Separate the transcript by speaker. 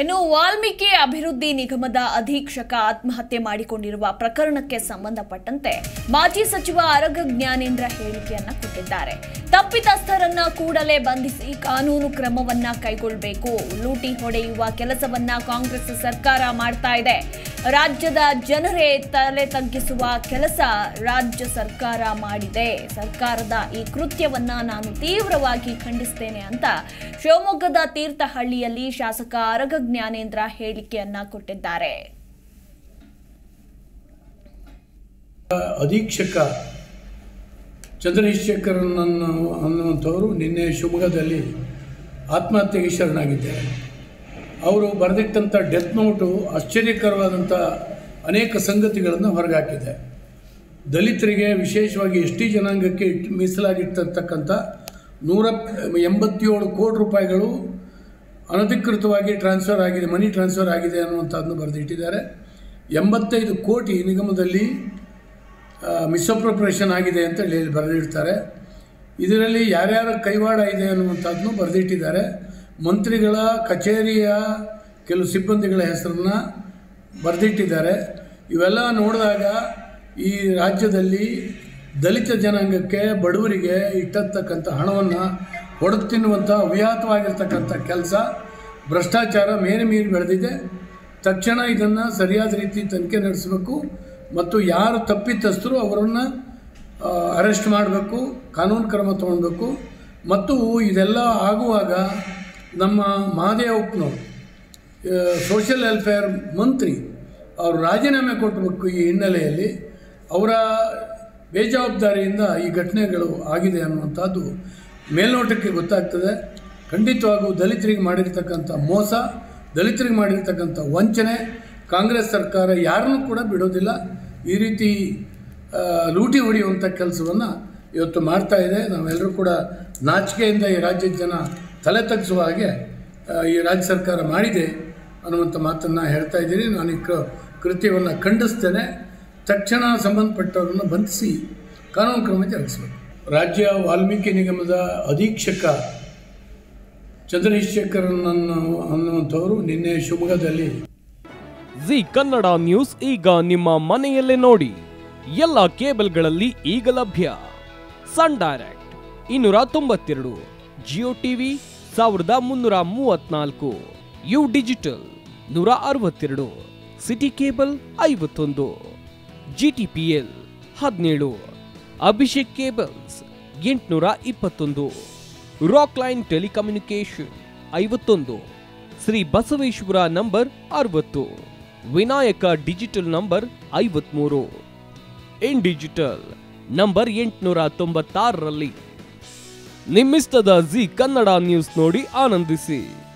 Speaker 1: ಇನ್ನು ವಾಲ್ಮೀಕಿ ಅಭಿವೃದ್ಧಿ ನಿಗಮದ ಅಧೀಕ್ಷಕ ಆತ್ಮಹತ್ಯೆ ಮಾಡಿಕೊಂಡಿರುವ ಪ್ರಕರಣಕ್ಕೆ ಸಂಬಂಧಪಟ್ಟಂತೆ ಮಾಜಿ ಸಚಿವ ಅರಗ ಜ್ಞಾನೇಂದ್ರ ಹೇಳಿಕೆಯನ್ನ ಕೊಟ್ಟಿದ್ದಾರೆ. ತಪ್ಪಿತಸ್ಥರನ್ನ ಕೂಡಲೇ ಬಂಧಿಸಿ ಕಾನೂನು ಕ್ರಮವನ್ನ ಕೈಗೊಳ್ಳಬೇಕು ಲೂಟಿ ಹೊಡೆಯುವ ಕೆಲಸವನ್ನ ಕಾಂಗ್ರೆಸ್ ಸರ್ಕಾರ ಮಾಡ್ತಾ ಇದೆ. ರಾಜ್ಯದ ಜನರೇ ತಲೆ ತಗ್ಗಿಸುವ ಕೆಲಸ ರಾಜ್ಯ ಸರ್ಕಾರ ಮಾಡಿದೆ. ಸರ್ಕಾರದ ಈ ಕೃತ್ಯವನ್ನ ನಾನು ತೀವ್ರವಾಗಿ ಖಂಡಿಸ್ತೇನೆ ಅಂತ ಶಿವಮೊಗ್ಗದ ತೀರ್ಥಹಳ್ಳಿಯಲ್ಲಿ ಶಾಸಕ ಆರಗ ಜ್ಞಾನೇಂದ್ರ ಹೇಳಿಕೆಯನ್ನ ಕೊಟ್ಟಿದ್ದಾರೆ.
Speaker 2: ಅಧೀಕ್ಷಕ ಚಂದ್ರಶೇಖರನ್ ಅನ್ನುವಂಥವರು ನಿನ್ನೆ ಶಿವಮೊಗ್ಗದಲ್ಲಿ ಆತ್ಮಹತ್ಯೆಗೆ ಶರಣಾಗಿದ್ದಾರೆ. ಅವರು ಬರೆದಿಟ್ಟಂಥ ಡೆತ್ ನೋಟು ಆಶ್ಚರ್ಯಕರವಾದಂಥ ಅನೇಕ ಸಂಗತಿಗಳನ್ನು ಹೊರಗಾಕಿದೆ. ದಲಿತರಿಗೆ ವಿಶೇಷವಾಗಿ ಎಸ್ ಟಿ ಜನಾಂಗಕ್ಕೆ ಇಟ್- ಮೀಸಲಾಗಿಟ್ಟಿರ್ತಕ್ಕಂಥ ನೂರ ಎಂಬತ್ತೇಳು ಕೋಟಿ ರೂಪಾಯಿಗಳು ಅನಧಿಕೃತವಾಗಿ ಟ್ರಾನ್ಸ್ಫರ್ ಆಗಿದೆ, ಮನಿ ಟ್ರಾನ್ಸ್ಫರ್ ಆಗಿದೆ ಅನ್ನುವಂಥದ್ದನ್ನು ಬರೆದಿಟ್ಟಿದ್ದಾರೆ. ಎಂಬತ್ತೈದು ಕೋಟಿ ನಿಗಮದಲ್ಲಿ ಮಿಸ್ಅಪ್ರೋಪ್ರೇಷನ್ ಆಗಿದೆ ಅಂತ ಹೇಳಿ ಬರೆದಿಡ್ತಾರೆ. ಇದರಲ್ಲಿ ಯಾರ್ಯಾರ ಕೈವಾಡ ಇದೆ ಅನ್ನುವಂಥದ್ದನ್ನು ಬರೆದಿಟ್ಟಿದ್ದಾರೆ. ಮಂತ್ರಿಗಳ, ಕಚೇರಿಯ ಕೆಲವು ಸಿಬ್ಬಂದಿಗಳ ಹೆಸರನ್ನು ಬರೆದಿಟ್ಟಿದ್ದಾರೆ. ಇವೆಲ್ಲ ನೋಡಿದಾಗ ಈ ರಾಜ್ಯದಲ್ಲಿ ದಲಿತ ಜನಾಂಗಕ್ಕೆ, ಬಡವರಿಗೆ ಇಟ್ಟತಕ್ಕಂಥ ಹಣವನ್ನು ಹೊಡೆದು ತಿನ್ನುವಂಥ ಅವ್ಯಾತವಾಗಿರ್ತಕ್ಕಂಥ ಕೆಲಸ. ಭ್ರಷ್ಟಾಚಾರ ಮೇರೆ ಮೀರಿ ಬೆಳೆದಿದೆ. ತಕ್ಷಣ ಇದನ್ನು ಸರಿಯಾದ ರೀತಿ ತನಿಖೆ ನಡೆಸಬೇಕು. ಮತ್ತು ಯಾರು ತಪ್ಪಿತಸ್ಥರು ಅವರನ್ನು ಅರೆಸ್ಟ್ ಮಾಡಬೇಕು, ಕಾನೂನು ಕ್ರಮ ತಗೊಳ್ಬೇಕು. ಮತ್ತು ಇದೆಲ್ಲ ಆಗುವಾಗ ನಮ್ಮ ಮಹಾದೇವಪ್ಪನವರು ಸೋಷಿಯಲ್ ವೆಲ್ಫೇರ್ ಮಂತ್ರಿ ಅವರು ರಾಜೀನಾಮೆ ಕೊಟ್ಟಬೇಕು ಈ ಹಿನ್ನೆಲೆಯಲ್ಲಿ. ಅವರ ಬೇಜವಾಬ್ದಾರಿಯಿಂದ ಈ ಘಟನೆಗಳು ಆಗಿದೆ ಅನ್ನುವಂಥದ್ದು ಮೇಲ್ನೋಟಕ್ಕೆ ಗೊತ್ತಾಗ್ತದೆ. ಖಂಡಿತವಾಗೂ ದಲಿತರಿಗೆ ಮಾಡಿರ್ತಕ್ಕಂಥ ಮೋಸ, ದಲಿತರಿಗೆ ಮಾಡಿರ್ತಕ್ಕಂಥ ವಂಚನೆ, ಕಾಂಗ್ರೆಸ್ ಸರ್ಕಾರ ಯಾರನ್ನೂ ಕೂಡ ಬಿಡೋದಿಲ್ಲ. ಈ ರೀತಿ ಲೂಟಿ ಹೊಡೆಯುವಂಥ ಕೆಲಸವನ್ನು ಇವತ್ತು ಮಾಡ್ತಾ ಇದೆ. ನಾವೆಲ್ಲರೂ ಕೂಡ ನಾಚಿಕೆಯಿಂದ ಈ ರಾಜ್ಯದ ಜನ ತಲೆ ತಗ್ಗಿಸುವ ಹಾಗೆ ಈ ರಾಜ್ಯ ಸರ್ಕಾರ ಮಾಡಿದೆ ಅನ್ನುವಂಥ ಮಾತನ್ನು ಹೇಳ್ತಾ ಇದ್ದೀನಿ. ನಾನು ಈ ಕೃತ್ಯವನ್ನು ಖಂಡಿಸ್ತೇನೆ. ತಕ್ಷಣ ಸಂಬಂಧಪಟ್ಟವರನ್ನು ಬಂಧಿಸಿ ಕಾನೂನು ಕ್ರಮ ಜರುಗಿಸಬೇಕು. ರಾಜ್ಯ ವಾಲ್ಮೀಕಿ ನಿಗಮದ ಅಧೀಕ್ಷಕ ಚಂದ್ರಶೇಖರನ್ ಅನ್ನೋ ಅನ್ನುವಂಥವರು ನಿನ್ನೆ ಶಿವಮೊಗ್ಗದಲ್ಲಿ.
Speaker 3: ಜಿ ಕನ್ನಡ ನ್ಯೂಸ್ ಈಗ ನಿಮ್ಮ ಮನೆಯಲ್ಲೇ ನೋಡಿ. ಎಲ್ಲ ಕೇಬಲ್ಗಳಲ್ಲಿ ಈಗ ಲಭ್ಯ. ಸನ್ ಡೈರೆಕ್ಟ್ ಇನ್ನೂರ ತೊಂಬತ್ತೆರಡು, ಜಿಯೋ ಟಿವಿ ಸಾವಿರದ ಮುನ್ನೂರ ಮೂವತ್ನಾಲ್ಕು, ಯು ಡಿಜಿಟಲ್ ನೂರ ಅರವತ್ತೆರಡು, ಸಿಟಿ ಕೇಬಲ್ ಐವತ್ತೊಂದು ಜಿ ಟಿ ಪಿ ಎಲ್ ಹದಿನೇಳು, ಅಭಿಷೇಕ್ ಕೇಬಲ್ಸ್ ಎಂಟುನೂರ ಇಪ್ಪತ್ತೊಂದು. ರಾಕ್ ಲೈನ್ ಟೆಲಿಕಮ್ಯುನಿಕೇಶನ್ ಐವತ್ತೊಂದು. ಶ್ರೀ ಬಸವೇಶ್ವರ ನಂಬರ್ ಅರವತ್ತು. ವಿನಾಯಕ ಡಿಜಿಟಲ್ ನಂಬರ್ ಐವತ್ಮೂರು. ಇನ್ ಡಿಜಿಟಲ್ ನಂಬರ್ ಎಂಟುನೂರ ತೊಂಬತ್ತಾರರಲ್ಲಿ. ನಿಮ್ಮಿಸ್ತದ ಜಿ ಕನ್ನಡ ನ್ಯೂಸ್ ನೋಡಿ ಆನಂದಿಸಿ.